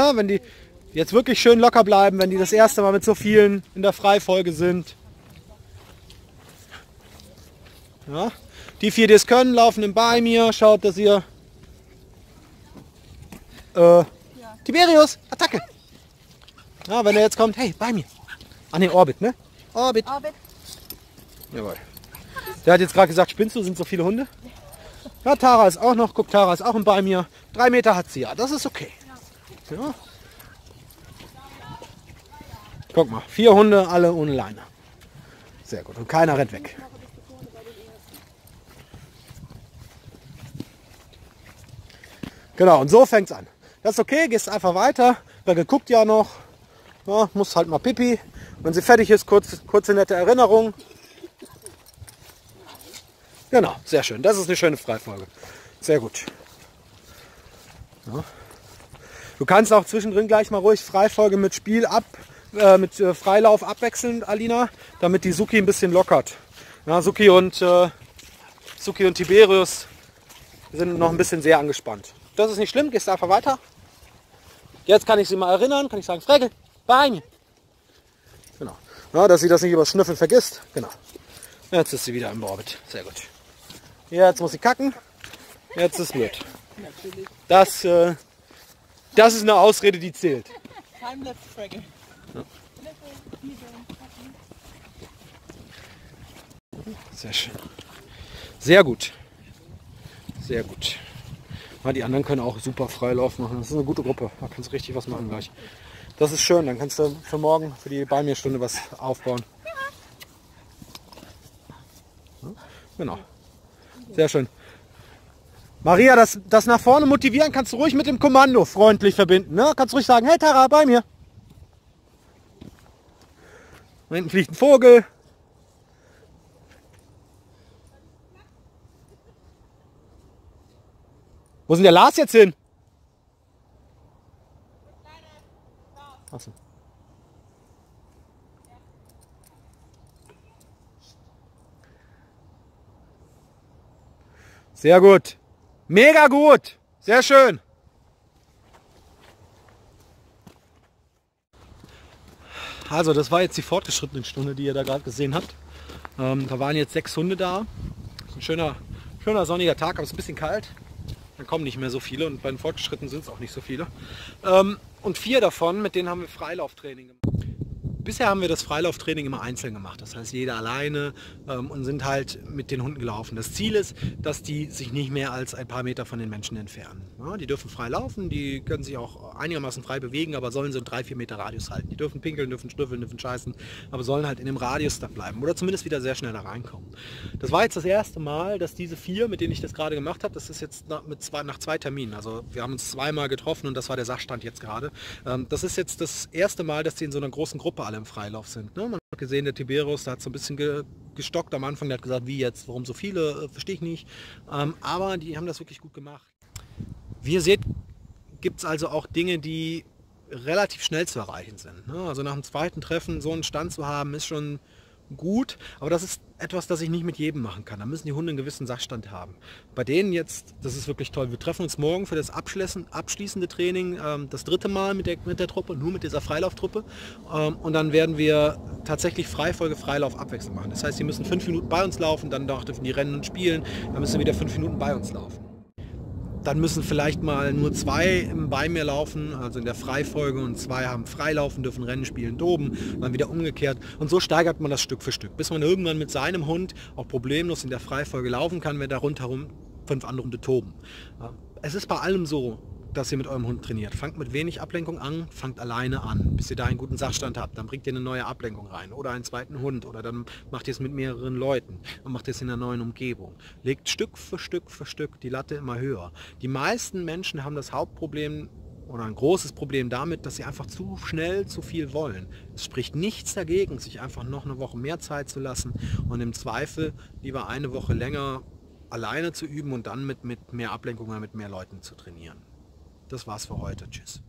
Ja, wenn die jetzt wirklich schön locker bleiben, wenn die das erste Mal mit so vielen in der Freifolge sind. Ja, die vier, die es können, laufen bei mir. Schaut, dass ihr... Äh, Tiberius, Attacke! Ja, wenn er jetzt kommt, hey, bei mir. Ah ne, Orbit, ne? Orbit. Orbit. Jawohl. Der hat jetzt gerade gesagt, spinnst du, sind so viele Hunde? Ja, Tara ist auch noch, guck, Tara ist auch bei mir. Drei Meter hat sie ja, das ist okay. Ja. Guck mal, vier Hunde, alle ohne Leine. Sehr gut, und keiner rennt weg. Genau, und so fängt es an. Das ist okay, gehst einfach weiter. Wer guckt ja noch, ja, muss halt mal pipi. Wenn sie fertig ist, kurz, kurze nette Erinnerung. Genau, sehr schön. Das ist eine schöne Freifolge. Sehr gut. Ja. Du kannst auch zwischendrin gleich mal ruhig Freifolge mit Spiel ab, äh, mit äh, Freilauf abwechseln, Alina, damit die Suki ein bisschen lockert. Ja, Suki und äh, Suki und Tiberius sind noch ein bisschen sehr angespannt. Das ist nicht schlimm, gehst einfach weiter. Jetzt kann ich sie mal erinnern, kann ich sagen, Fregel, Bein. Genau. Ja, dass sie das nicht über Schnüffeln vergisst. Genau. Jetzt ist sie wieder im Orbit. Sehr gut. Jetzt muss sie kacken. Jetzt ist blöd. Das, äh, das ist eine Ausrede, die zählt. Sehr schön. Sehr gut. Sehr gut. Ja, die anderen können auch super Freilauf machen. Das ist eine gute Gruppe. Da kannst du richtig was machen gleich. Das ist schön. Dann kannst du für morgen, für die bei mir Stunde was aufbauen. Ja, genau. Sehr schön. Maria, das, das nach vorne motivieren kannst du ruhig mit dem Kommando freundlich verbinden. Ne? Kannst du ruhig sagen, hey Tara, bei mir. Da hinten fliegt ein Vogel. Wo denn der Lars jetzt hin? Achso. Sehr gut. Mega gut. Sehr schön. Also das war jetzt die fortgeschrittene Stunde, die ihr da gerade gesehen habt. Ähm, da waren jetzt sechs Hunde da. Ein schöner, schöner sonniger Tag, aber es ist ein bisschen kalt. Dann kommen nicht mehr so viele und bei den Fortgeschrittenen sind es auch nicht so viele. Ähm, und vier davon, mit denen haben wir Freilauftraining gemacht. Bisher haben wir das Freilauftraining immer einzeln gemacht. Das heißt, jeder alleine ähm, und sind halt mit den Hunden gelaufen. Das Ziel ist, dass die sich nicht mehr als ein paar Meter von den Menschen entfernen. Ja, die dürfen frei laufen, die können sich auch einigermaßen frei bewegen, aber sollen so einen 3-4 Meter Radius halten. Die dürfen pinkeln, dürfen schnüffeln, dürfen scheißen, aber sollen halt in dem Radius da bleiben oder zumindest wieder sehr schnell da reinkommen. Das war jetzt das erste Mal, dass diese vier, mit denen ich das gerade gemacht habe, das ist jetzt nach, mit zwei, nach zwei Terminen. Also wir haben uns zweimal getroffen und das war der Sachstand jetzt gerade. Ähm, das ist jetzt das erste Mal, dass die in so einer großen Gruppe alle im Freilauf sind. Ne? Man hat gesehen, der Tiberius, der hat so ein bisschen ge gestockt am Anfang, der hat gesagt, wie jetzt, warum so viele, äh, verstehe ich nicht. Ähm, aber die haben das wirklich gut gemacht. Wie ihr seht, gibt es also auch Dinge, die relativ schnell zu erreichen sind. Ne? Also nach dem zweiten Treffen so einen Stand zu haben, ist schon gut, aber das ist etwas, das ich nicht mit jedem machen kann. Da müssen die Hunde einen gewissen Sachstand haben. Bei denen jetzt, das ist wirklich toll. Wir treffen uns morgen für das abschließende Training, ähm, das dritte Mal mit der, mit der Truppe, nur mit dieser Freilauftruppe. Ähm, und dann werden wir tatsächlich Freifolge, Freilauf abwechselnd machen. Das heißt, sie müssen fünf Minuten bei uns laufen, dann dürfen die rennen und spielen, dann müssen sie wieder fünf Minuten bei uns laufen dann müssen vielleicht mal nur zwei bei mir laufen, also in der Freifolge und zwei haben Freilaufen, dürfen Rennen spielen, doben, dann wieder umgekehrt. Und so steigert man das Stück für Stück, bis man irgendwann mit seinem Hund auch problemlos in der Freifolge laufen kann, wenn da rundherum fünf andere Hunde toben. Es ist bei allem so, dass ihr mit eurem Hund trainiert. Fangt mit wenig Ablenkung an, fangt alleine an, bis ihr da einen guten Sachstand habt. Dann bringt ihr eine neue Ablenkung rein oder einen zweiten Hund oder dann macht ihr es mit mehreren Leuten und macht es in einer neuen Umgebung. Legt Stück für Stück für Stück die Latte immer höher. Die meisten Menschen haben das Hauptproblem oder ein großes Problem damit, dass sie einfach zu schnell zu viel wollen. Es spricht nichts dagegen, sich einfach noch eine Woche mehr Zeit zu lassen und im Zweifel lieber eine Woche länger alleine zu üben und dann mit, mit mehr Ablenkung oder mit mehr Leuten zu trainieren. Das war's für heute. Tschüss.